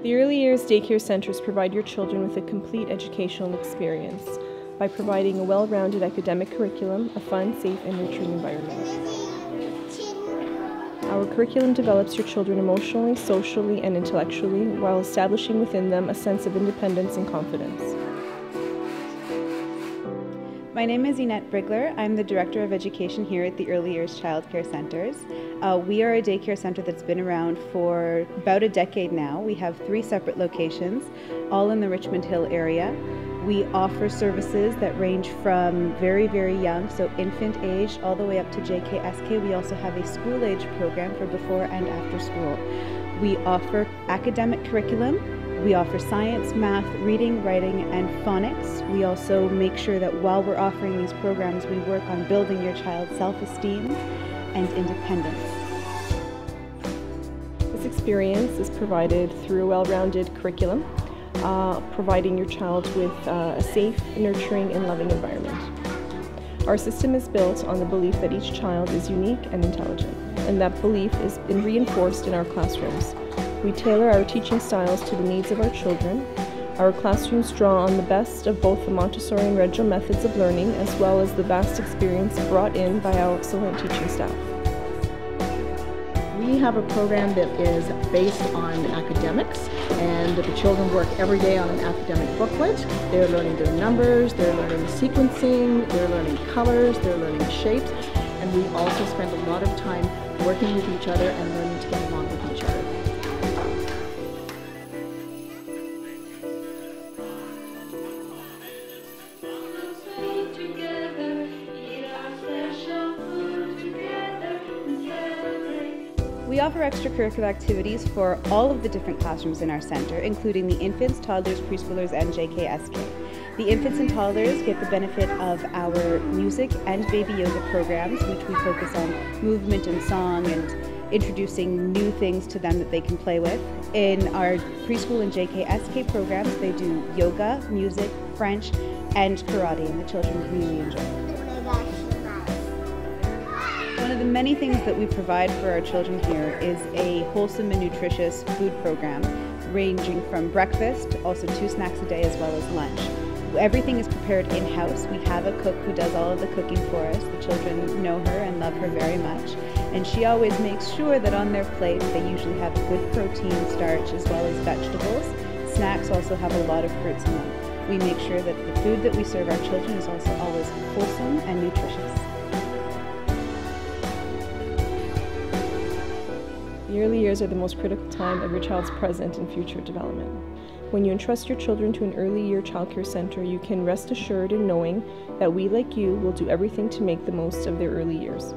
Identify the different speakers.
Speaker 1: The Early Years Daycare Centers provide your children with a complete educational experience by providing a well rounded academic curriculum, a fun, safe, and nurturing environment. Our curriculum develops your children emotionally, socially, and intellectually while establishing within them a sense of independence and confidence.
Speaker 2: My name is Enette Brigler. I'm the Director of Education here at the Early Years Child Care Centers. Uh, we are a daycare center that's been around for about a decade now. We have three separate locations, all in the Richmond Hill area. We offer services that range from very, very young, so infant age, all the way up to JKSK. We also have a school age program for before and after school. We offer academic curriculum we offer science, math, reading, writing, and phonics. We also make sure that while we're offering these programs, we work on building your child's self-esteem and independence.
Speaker 1: This experience is provided through a well-rounded curriculum, uh, providing your child with uh, a safe, nurturing, and loving environment. Our system is built on the belief that each child is unique and intelligent, and that belief is reinforced in our classrooms. We tailor our teaching styles to the needs of our children. Our classrooms draw on the best of both the Montessori and Reggio methods of learning, as well as the vast experience brought in by our excellent teaching staff.
Speaker 3: We have a program that is based on academics, and the children work every day on an academic booklet. They're learning their numbers, they're learning sequencing, they're learning colors, they're learning shapes, and we also spend a lot of time working with each other and learning to get along with each other.
Speaker 2: We offer extracurricular activities for all of the different classrooms in our center, including the infants, toddlers, preschoolers, and JKSK. The infants and toddlers get the benefit of our music and baby yoga programs, which we focus on movement and song and introducing new things to them that they can play with. In our preschool and JKSK programs, they do yoga, music, French, and karate, and the children really enjoy it. The many things that we provide for our children here is a wholesome and nutritious food program ranging from breakfast, also two snacks a day, as well as lunch. Everything is prepared in-house. We have a cook who does all of the cooking for us. The children know her and love her very much. And she always makes sure that on their plate they usually have good protein, starch, as well as vegetables. Snacks also have a lot of fruits in them. We make sure that the food that we serve our children is also always wholesome and nutritious.
Speaker 1: The early years are the most critical time of your child's present and future development. When you entrust your children to an early year childcare center, you can rest assured in knowing that we, like you, will do everything to make the most of their early years.